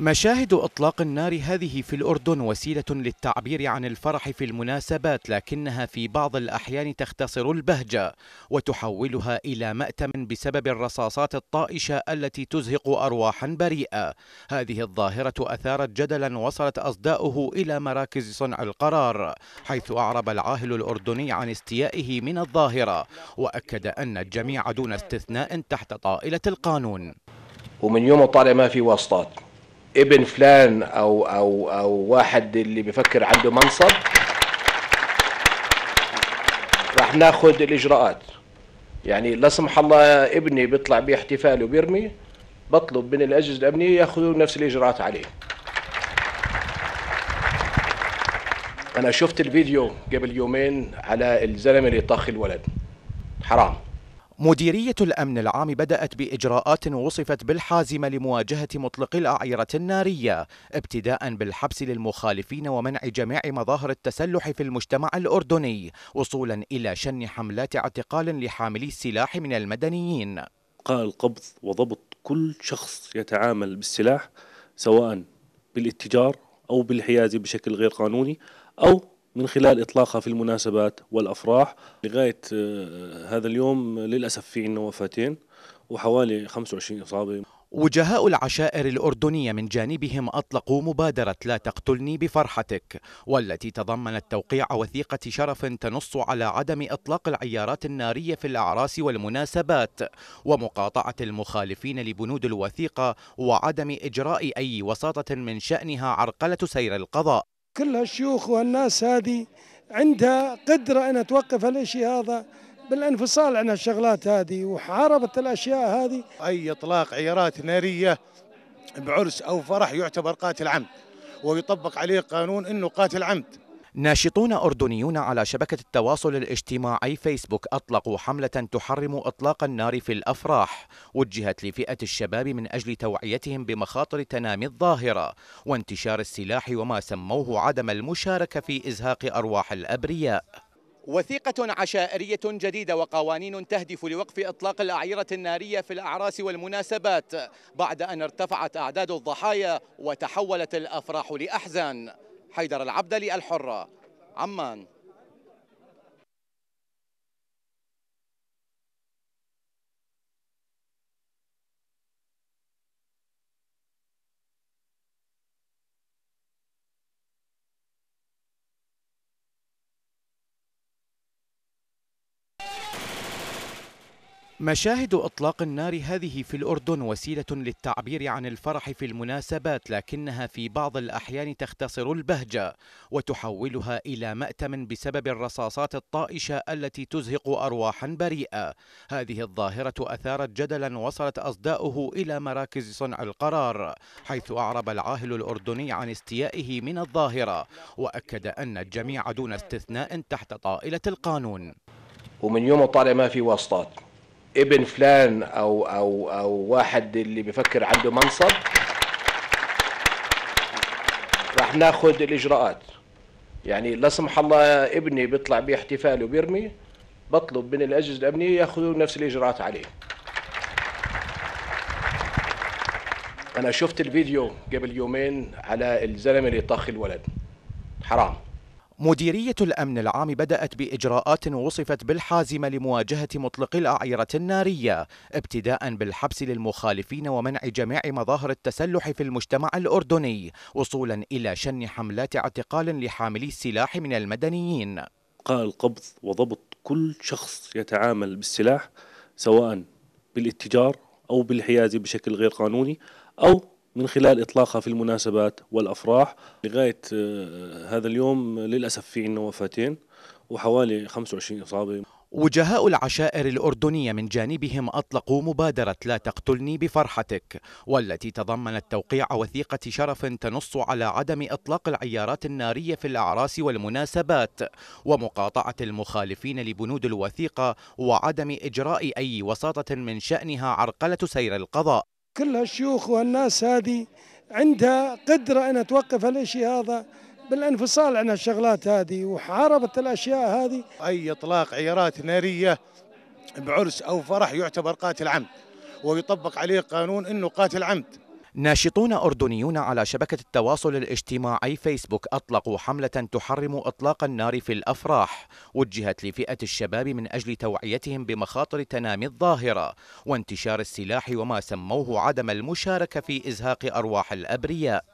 مشاهد إطلاق النار هذه في الأردن وسيلة للتعبير عن الفرح في المناسبات لكنها في بعض الأحيان تختصر البهجة وتحولها إلى مأتم بسبب الرصاصات الطائشة التي تزهق أرواحا بريئة. هذه الظاهرة أثارت جدلا وصلت أصداؤه إلى مراكز صنع القرار حيث أعرب العاهل الأردني عن استيائه من الظاهرة وأكد أن الجميع دون استثناء تحت طائلة القانون. ومن يوم طالع ما في واسطات. ابن فلان أو أو أو واحد اللي بفكر عنده منصب راح ناخذ الإجراءات. يعني لا سمح الله ابني بيطلع باحتفال وبيرمي بطلب من الأجهزة الأمنية يأخذوا نفس الإجراءات عليه. أنا شفت الفيديو قبل يومين على الزلمة اللي طخ الولد. حرام. مديرية الأمن العام بدأت بإجراءات وصفت بالحازمة لمواجهة مطلقي الأعيرة النارية ابتداء بالحبس للمخالفين ومنع جميع مظاهر التسلح في المجتمع الأردني وصولا إلى شن حملات اعتقال لحاملي السلاح من المدنيين. قال القبض وضبط كل شخص يتعامل بالسلاح سواء بالاتجار أو بالحيازة بشكل غير قانوني أو من خلال إطلاقها في المناسبات والأفراح. لغاية آه، هذا اليوم للأسف في عندنا وفاتين وحوالي 25 إصابة. وجهاء العشائر الأردنية من جانبهم أطلقوا مبادرة لا تقتلني بفرحتك والتي تضمنت توقيع وثيقة شرف تنص على عدم إطلاق العيارات النارية في الأعراس والمناسبات ومقاطعة المخالفين لبنود الوثيقة وعدم إجراء أي وساطة من شأنها عرقلة سير القضاء. كل هالشيوخ والناس هذه عندها قدرة أن توقف هالشيء هذا بالانفصال عن الشغلات هذه وحاربت الأشياء هذه. أي إطلاق عيارات نارية بعرس أو فرح يعتبر قاتل عمد ويطبق عليه قانون أنه قاتل عمد. ناشطون أردنيون على شبكة التواصل الاجتماعي فيسبوك أطلقوا حملة تحرم إطلاق النار في الأفراح. وجهت لفئة الشباب من أجل توعيتهم بمخاطر تنامي الظاهرة وانتشار السلاح وما سموه عدم المشاركة في إزهاق أرواح الأبرياء. وثيقة عشائرية جديدة وقوانين تهدف لوقف إطلاق الأعيرة النارية في الأعراس والمناسبات بعد أن ارتفعت أعداد الضحايا وتحولت الأفراح لأحزان. حيدر العبدلي الحرة عمان. مشاهد إطلاق النار هذه في الأردن وسيلة للتعبير عن الفرح في المناسبات لكنها في بعض الأحيان تختصر البهجة وتحولها إلى مأتم بسبب الرصاصات الطائشة التي تزهق أرواحا بريئة. هذه الظاهرة أثارت جدلا وصلت أصداؤه إلى مراكز صنع القرار حيث أعرب العاهل الأردني عن استيائه من الظاهرة وأكد أن الجميع دون استثناء تحت طائلة القانون. ومن يوم طالع ما في واسطات. ابن فلان أو أو أو واحد اللي بفكر عنده منصب راح ناخذ الإجراءات. يعني لا سمح الله ابني بيطلع باحتفال وبيرمي بطلب من الأجهزة الأمنية يأخذوا نفس الإجراءات عليه. أنا شفت الفيديو قبل يومين على الزلمة اللي طخ الولد. حرام. مديرية الأمن العام بدأت بإجراءات وصفت بالحازمة لمواجهة مطلقي الأعيرة النارية ابتداء بالحبس للمخالفين ومنع جميع مظاهر التسلح في المجتمع الأردني وصولا إلى شن حملات اعتقال لحاملي السلاح من المدنيين. قال القبض وضبط كل شخص يتعامل بالسلاح سواء بالاتجار أو بالحيازة بشكل غير قانوني أو من خلال إطلاقها في المناسبات والأفراح. لغاية آه، هذا اليوم للأسف في عندنا وفاتين وحوالي 25 إصابة. وجهاء العشائر الأردنية من جانبهم أطلقوا مبادرة لا تقتلني بفرحتك والتي تضمنت توقيع وثيقة شرف تنص على عدم إطلاق العيارات النارية في الأعراس والمناسبات ومقاطعة المخالفين لبنود الوثيقة وعدم إجراء أي وساطة من شأنها عرقلة سير القضاء. كل هالشيوخ والناس هذه عندها قدرة أن توقف هالشيء هذا بالانفصال عن الشغلات هذه وحاربت الأشياء هذه. أي إطلاق عيارات نارية بعرس أو فرح يعتبر قاتل عمد ويطبق عليه قانون أنه قاتل عمد. ناشطون أردنيون على شبكة التواصل الاجتماعي فيسبوك أطلقوا حملة تحرم إطلاق النار في الأفراح. وجهت لفئة الشباب من أجل توعيتهم بمخاطر تنامي الظاهرة وانتشار السلاح وما سموه عدم المشاركة في إزهاق أرواح الأبرياء.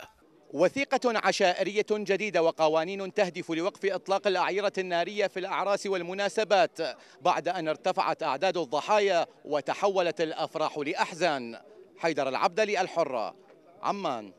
وثيقة عشائرية جديدة وقوانين تهدف لوقف إطلاق الأعيرة النارية في الأعراس والمناسبات بعد أن ارتفعت أعداد الضحايا وتحولت الأفراح لأحزان. حيدر العبدلي الحرة عمان.